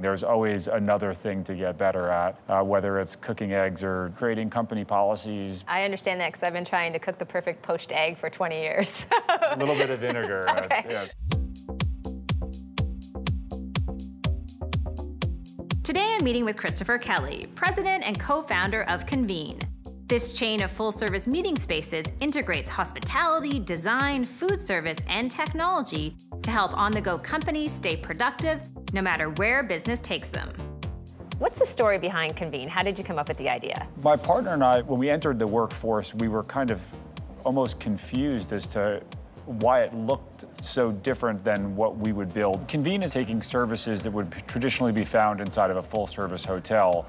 There's always another thing to get better at, uh, whether it's cooking eggs or creating company policies. I understand that because I've been trying to cook the perfect poached egg for 20 years. a little bit of vinegar. uh, Okay. yeah. Today I'm meeting with Christopher Kelly, president and co founder of Convene. This chain of full service meeting spaces integrates hospitality, design, food service, and technology to help on the go companies stay productive no matter where business takes them. What's the story behind Convene? How did you come up with the idea? My partner and I, when we entered the workforce, we were kind of almost confused as to why it looked so different than what we would build. Convene is taking services that would traditionally be found inside of a full service hotel,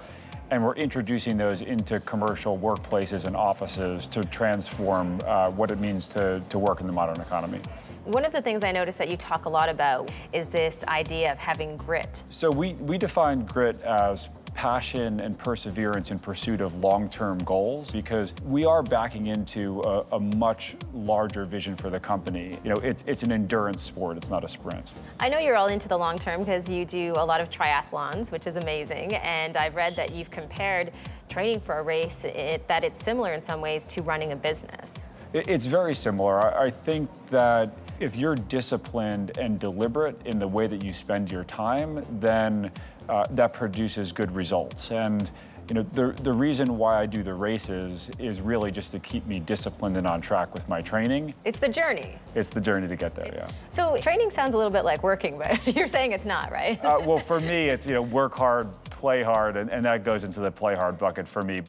and we're introducing those into commercial workplaces and offices to transform uh, what it means to, to work in the modern economy. One of the things I noticed that you talk a lot about is this idea of having grit. So we, we define grit as passion and perseverance in pursuit of long-term goals because we are backing into a, a much larger vision for the company. You know, it's, it's an endurance sport, it's not a sprint. I know you're all into the long term because you do a lot of triathlons, which is amazing. And I've read that you've compared training for a race, it, that it's similar in some ways to running a business. It- It's very similar. I I think that if you're disciplined and deliberate in the way that you spend your time, then uh, that produces good results. And you know, the, the reason why I do the races is really just to keep me disciplined and on track with my training. It's the journey. It's the journey to get there, yeah. So training sounds a little bit like working, but you're saying it's not, right? Uh, well, for me, it's you know, work hard, play hard, and, and that goes into the play hard bucket for me.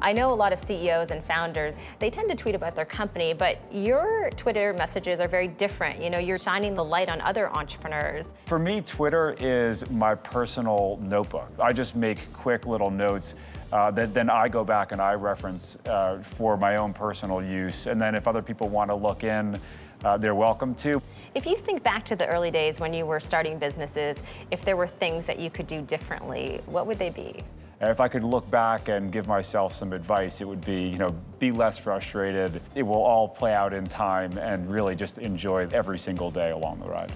I know a lot of CEOs and founders, they tend to tweet about their company, but your Twitter messages are very different. You know, you're shining the light on other entrepreneurs. For me, Twitter is my personal notebook. I just make quick little notes uh, that then I go back and I reference uh, for my own personal use. And then if other people want to look in, uh, they're welcome to. If you think back to the early days when you were starting businesses, if there were things that you could do differently, what would they be? If I could look back and give myself some advice, it would be, you know, be less frustrated. It will all play out in time and really just enjoy every single day along the ride.